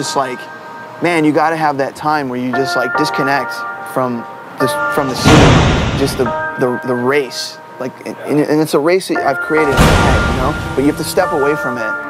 just like, man, you got to have that time where you just like disconnect from this from the city, just the the, the race. Like, and, and it's a race that I've created you know. But you have to step away from it